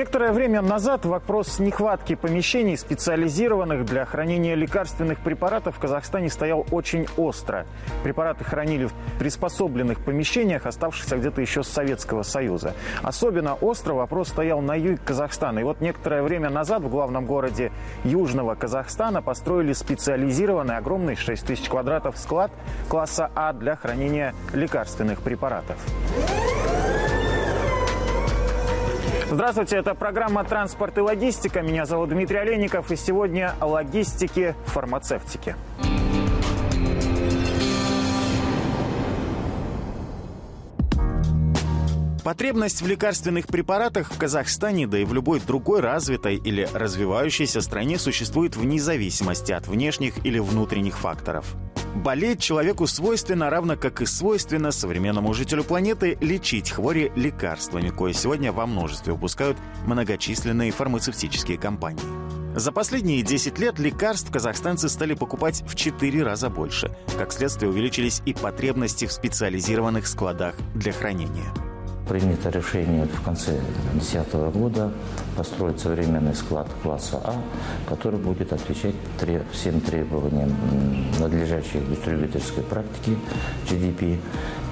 Некоторое время назад вопрос нехватки помещений, специализированных для хранения лекарственных препаратов, в Казахстане стоял очень остро. Препараты хранили в приспособленных помещениях, оставшихся где-то еще с Советского Союза. Особенно остро вопрос стоял на юге Казахстана. И вот некоторое время назад в главном городе Южного Казахстана построили специализированный огромный 6 тысяч квадратов склад класса А для хранения лекарственных препаратов. Здравствуйте, это программа «Транспорт и логистика». Меня зовут Дмитрий Олейников, и сегодня о логистике фармацевтики. Потребность в лекарственных препаратах в Казахстане, да и в любой другой развитой или развивающейся стране существует вне зависимости от внешних или внутренних факторов. Болеть человеку свойственно, равно как и свойственно современному жителю планеты лечить хвори лекарствами, кое сегодня во множестве выпускают многочисленные фармацевтические компании. За последние 10 лет лекарств казахстанцы стали покупать в 4 раза больше. Как следствие, увеличились и потребности в специализированных складах для хранения принято решение в конце 2010 года построить современный склад класса А, который будет отвечать всем требованиям надлежащей дистрибьюторской практики GDP.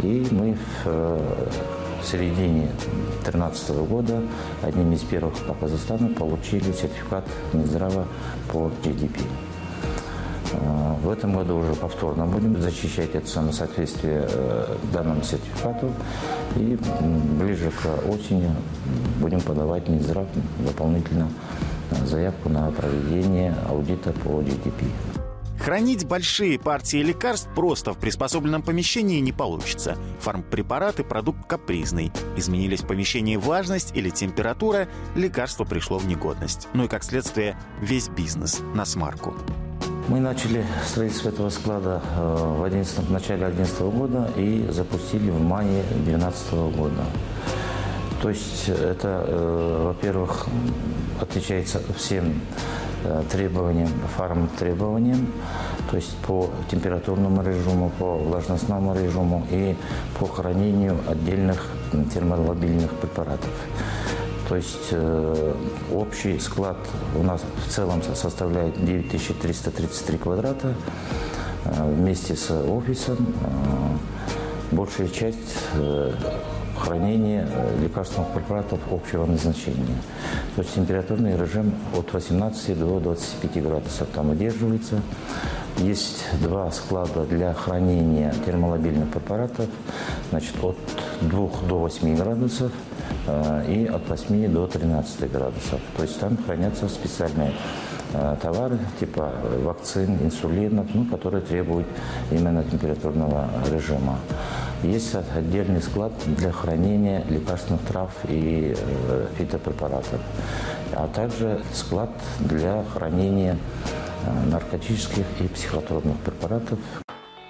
И мы в э, середине 2013 года одним из первых по Казахстану получили сертификат Минздрава по GDP. Э, в этом году уже повторно будем защищать это самосоответствие э, данному сертификату. И ближе к осени будем подавать Минздрав дополнительно э, заявку на проведение аудита по GDP. Хранить большие партии лекарств просто в приспособленном помещении не получится. Фармпрепараты – продукт капризный. Изменились в помещении влажность или температура, лекарство пришло в негодность. Ну и, как следствие, весь бизнес на смарку. Мы начали строительство этого склада э, в, 11, в начале 2011 года и запустили в мае 2012 года. То есть это, э, во-первых, отличается всем э, требованиям, фарм-требованиям, то есть по температурному режиму, по влажностному режиму и по хранению отдельных термолобильных препаратов. То есть э, общий склад у нас в целом составляет 9333 квадрата э, вместе с офисом. Э, большая часть хранения лекарственных препаратов общего назначения. То есть температурный режим от 18 до 25 градусов там удерживается. Есть два склада для хранения термолобильных препаратов, значит, от 2 до 8 градусов э, и от 8 до 13 градусов. То есть там хранятся специальные э, товары типа вакцин, инсулинов, ну, которые требуют именно температурного режима. Есть отдельный склад для хранения лекарственных трав и э, фитопрепаратов, а также склад для хранения наркотических и психотропных препаратов.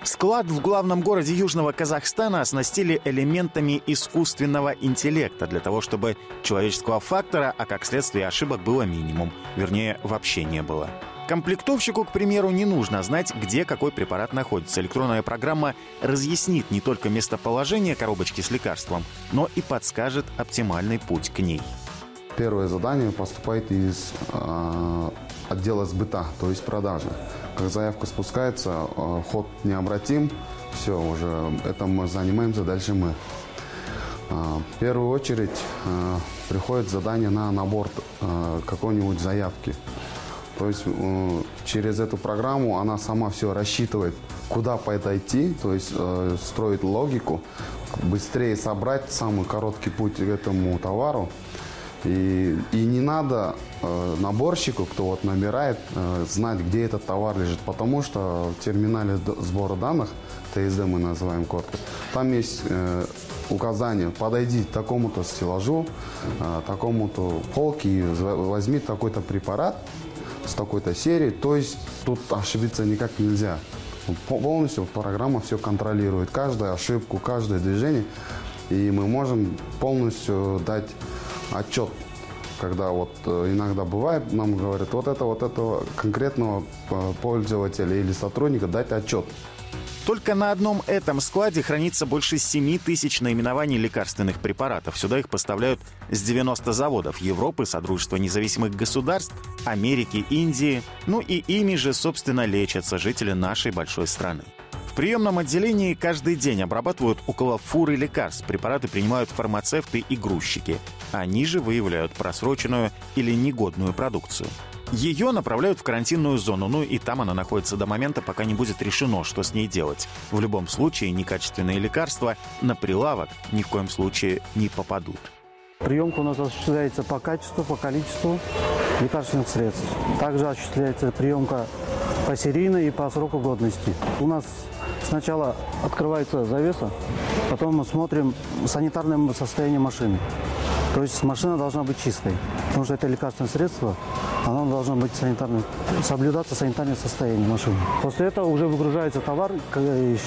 Склад в главном городе Южного Казахстана оснастили элементами искусственного интеллекта для того, чтобы человеческого фактора, а как следствие ошибок было минимум. Вернее, вообще не было. Комплектовщику, к примеру, не нужно знать, где какой препарат находится. Электронная программа разъяснит не только местоположение коробочки с лекарством, но и подскажет оптимальный путь к ней. Первое задание поступает из э, отдела сбыта, то есть продажи. Как заявка спускается, э, ход необратим, все, уже этим мы занимаемся, дальше мы. Э, в первую очередь э, приходит задание на набор какой-нибудь заявки. То есть через эту программу она сама все рассчитывает, куда подойти, то есть строит логику, быстрее собрать самый короткий путь к этому товару. И, и не надо э, наборщику, кто вот набирает, э, знать, где этот товар лежит, потому что в терминале сбора данных, ТСД мы называем корпус, там есть э, указание, подойди к такому-то стеллажу, э, такому-то полке и возьми такой-то препарат с такой-то серии, то есть тут ошибиться никак нельзя. Полностью программа все контролирует, каждую ошибку, каждое движение, и мы можем полностью дать отчет когда вот э, иногда бывает, нам говорят, вот это, вот этого конкретного э, пользователя или сотрудника дать отчет. Только на одном этом складе хранится больше 7 тысяч наименований лекарственных препаратов. Сюда их поставляют с 90 заводов Европы, Содружества независимых государств, Америки, Индии. Ну и ими же, собственно, лечатся жители нашей большой страны. Приемном отделении каждый день обрабатывают около фуры лекарств. Препараты принимают фармацевты и грузчики. Они же выявляют просроченную или негодную продукцию. Ее направляют в карантинную зону, ну и там она находится до момента, пока не будет решено, что с ней делать. В любом случае, некачественные лекарства на прилавок ни в коем случае не попадут. Приемка у нас осуществляется по качеству, по количеству лекарственных средств. Также осуществляется приемка по серийной и по сроку годности. У нас сначала открывается завеса, потом мы смотрим санитарное состояние машины. То есть машина должна быть чистой, потому что это лекарственное средство, оно должно быть санитарным, соблюдаться санитарное состояние машины. После этого уже выгружается товар,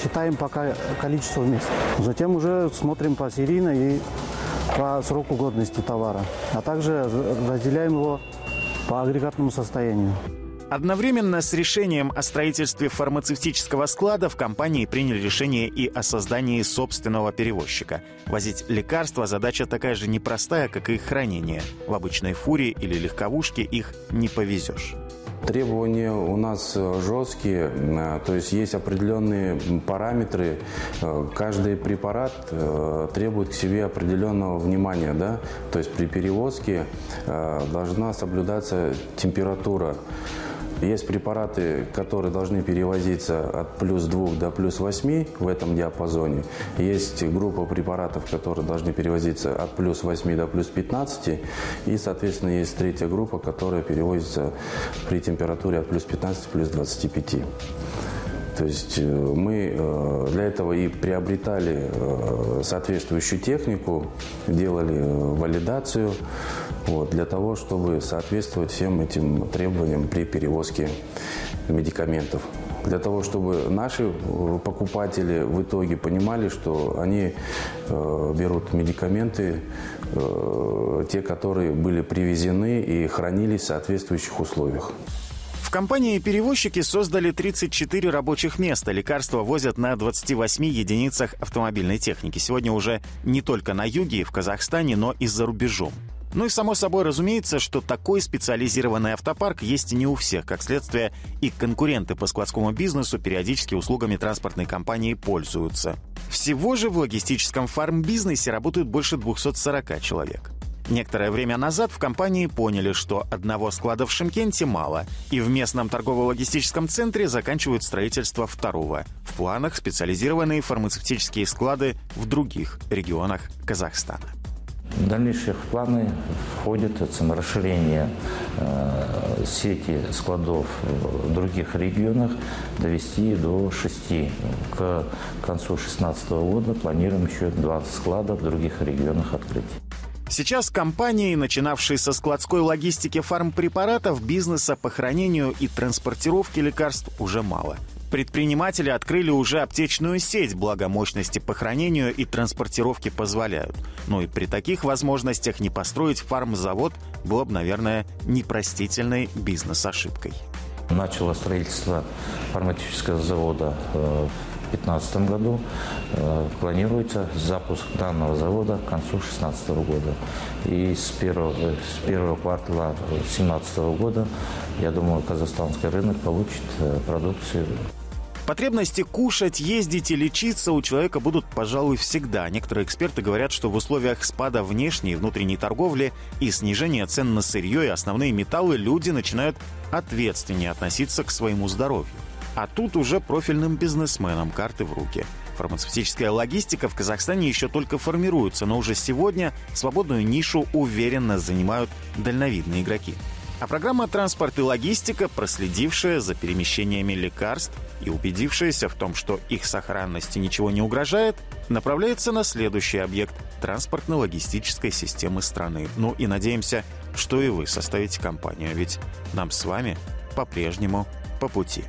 считаем пока количество вместе. Затем уже смотрим по серийной и по сроку годности товара, а также разделяем его по агрегатному состоянию. Одновременно с решением о строительстве фармацевтического склада в компании приняли решение и о создании собственного перевозчика. Возить лекарства задача такая же непростая, как и их хранение. В обычной фуре или легковушке их не повезешь. Требования у нас жесткие, э, то есть есть определенные параметры. Э, каждый препарат э, требует к себе определенного внимания. Да? То есть при перевозке должна соблюдаться температура. Есть препараты, которые должны перевозиться от плюс 2 до плюс 8 в этом диапазоне. Есть группа препаратов, которые должны перевозиться от плюс 8 до плюс 15. И, соответственно, есть третья группа, которая перевозится при температуре от плюс 15 плюс 25. То есть э, мы э, для этого и приобретали э, соответствующую технику, делали валидацию вот, для того, чтобы соответствовать всем этим требованиям при перевозке медикаментов. Для того, чтобы наши покупатели в итоге понимали, что они берут медикаменты, те, которые были привезены и хранились в соответствующих условиях компании-перевозчики создали 34 рабочих места. Лекарства возят на 28 единицах автомобильной техники. Сегодня уже не только на юге и в Казахстане, но и за рубежом. Ну и само собой разумеется, что такой специализированный автопарк есть не у всех. Как следствие, и конкуренты по складскому бизнесу периодически услугами транспортной компании пользуются. Всего же в логистическом фармбизнесе работают больше 240 человек. Некоторое время назад в компании поняли, что одного склада в Шимкенте мало, и в местном торгово-логистическом центре заканчивают строительство второго. В планах специализированные фармацевтические склады в других регионах Казахстана. В дальнейшие планы входит расширение э, сети складов в других регионах, довести до шести. К концу 2016 года планируем еще 20 складов в других регионах открыть. Сейчас компании, начинавшие со складской логистики фармпрепаратов, бизнеса по хранению и транспортировке лекарств уже мало. Предприниматели открыли уже аптечную сеть, благо мощности по хранению и транспортировке позволяют. Ну и при таких возможностях не построить фармзавод было бы, наверное, непростительной бизнес-ошибкой. Начало строительство фармацевтического завода э, 2015 году. Э, планируется запуск данного завода к концу 2016 года. И с первого, э, с первого квартала 2017 года, я думаю, казахстанский рынок получит э, продукцию Потребности кушать, ездить и лечиться у человека будут, пожалуй, всегда. Некоторые эксперты говорят, что в условиях спада внешней и внутренней торговли и снижения цен на сырье и основные металлы люди начинают ответственнее относиться к своему здоровью. А тут уже профильным бизнесменам карты в руки. Фармацевтическая логистика в Казахстане еще только формируется, но уже сегодня свободную нишу уверенно занимают дальновидные игроки. А программа «Транспорт и логистика», проследившая за перемещениями лекарств и убедившаяся в том, что их сохранности ничего не угрожает, направляется на следующий объект транспортно-логистической системы страны. Ну и надеемся, что и вы составите компанию, ведь нам с вами по-прежнему по пути.